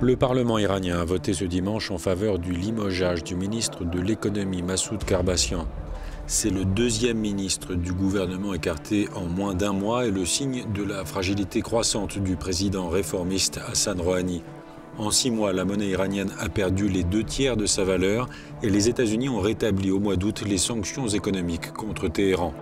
Le Parlement iranien a voté ce dimanche en faveur du limogeage du ministre de l'économie Massoud Karbassian. C'est le deuxième ministre du gouvernement écarté en moins d'un mois et le signe de la fragilité croissante du président réformiste Hassan Rouhani. En six mois, la monnaie iranienne a perdu les deux tiers de sa valeur et les États-Unis ont rétabli au mois d'août les sanctions économiques contre Téhéran.